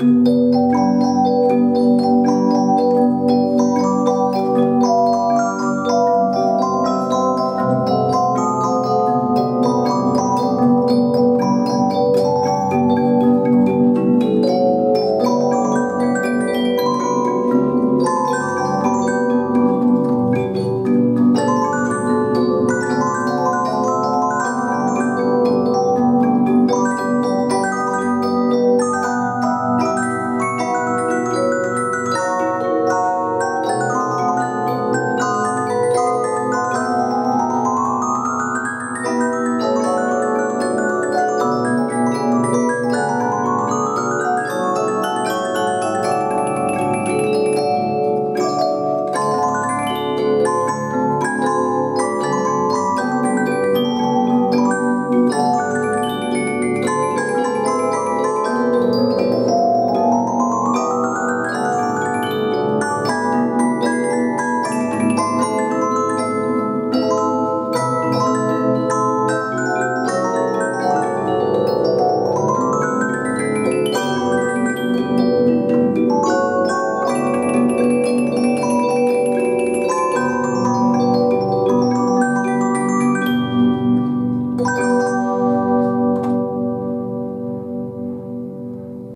Música